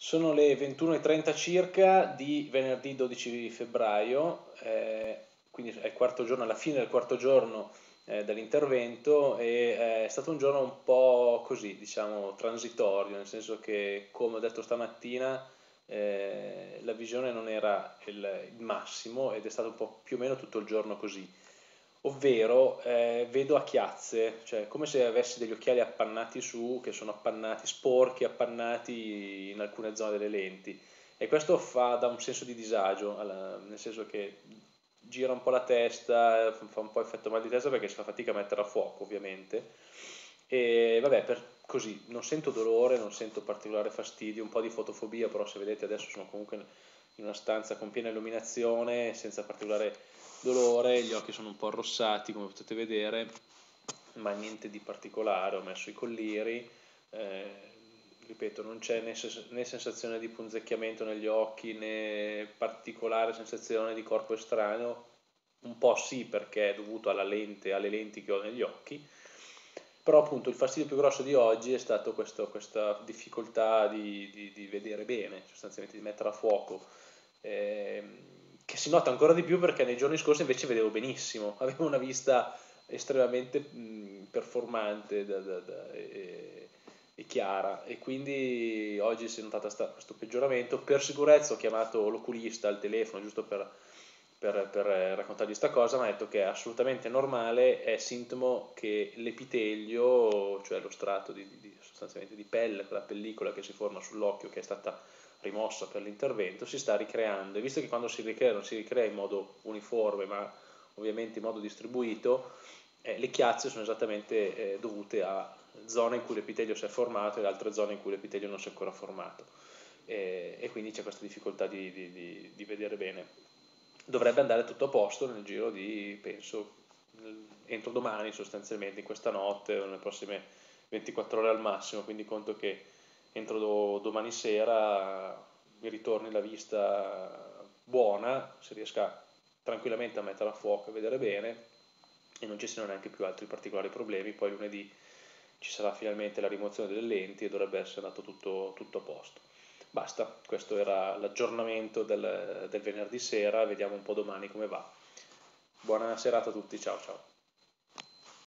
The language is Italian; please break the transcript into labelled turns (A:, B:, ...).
A: Sono le 21.30 circa di venerdì 12 febbraio, eh, quindi è il quarto giorno, alla fine del quarto giorno eh, dell'intervento e eh, è stato un giorno un po' così, diciamo, transitorio, nel senso che, come ho detto stamattina, eh, la visione non era il, il massimo ed è stato un po' più o meno tutto il giorno così ovvero eh, vedo a chiazze, cioè come se avessi degli occhiali appannati su, che sono appannati, sporchi, appannati in alcune zone delle lenti. E questo fa da un senso di disagio, alla, nel senso che gira un po' la testa, fa un po' effetto mal di testa perché si fa fatica a mettere a fuoco ovviamente. E vabbè, per, così, non sento dolore, non sento particolare fastidio, un po' di fotofobia, però se vedete adesso sono comunque in una stanza con piena illuminazione, senza particolare dolore, gli occhi sono un po' arrossati come potete vedere, ma niente di particolare, ho messo i colliri, eh, ripeto, non c'è né, né, sensazione di punzecchiamento negli occhi né particolare sensazione di corpo estraneo, un po' sì perché è dovuto alla lente, alle lenti che ho negli occhi, però appunto il fastidio più grosso di oggi è stato questo, questa difficoltà di, di, di, vedere bene, sostanzialmente di mettere a fuoco. Eh, che si nota ancora di più perché nei giorni scorsi invece vedevo benissimo, avevo una vista estremamente mh, performante da, da, da, e, e, chiara e quindi oggi si è notato questo peggioramento. Per sicurezza ho chiamato l'oculista al telefono giusto per, per, per raccontargli questa cosa, mi ha detto che è assolutamente normale, è sintomo che l'epitelio, cioè lo strato di, di, sostanzialmente di pelle, quella pellicola che si forma sull'occhio che è stata rimossa per l'intervento, si sta ricreando e visto che quando si ricrea non si ricrea in modo uniforme ma ovviamente in modo distribuito, eh, le chiazze sono esattamente eh, dovute a zone in cui l'epitelio si è formato e altre zone in cui l'epitelio non si è ancora formato e, e quindi c'è questa difficoltà di, di, di, di, vedere bene. Dovrebbe andare tutto a posto nel giro di, penso, entro domani sostanzialmente, in questa notte o nelle prossime 24 ore al massimo, quindi conto che entro do, domani sera mi ritorni la vista buona, si riesca tranquillamente a mettere a fuoco e vedere bene e non ci siano neanche più altri particolari problemi, poi lunedì ci sarà finalmente la rimozione delle lenti e dovrebbe essere andato tutto, tutto a posto. Basta, questo era l'aggiornamento del, del venerdì sera, vediamo un po' domani come va. Buona serata a tutti, ciao ciao.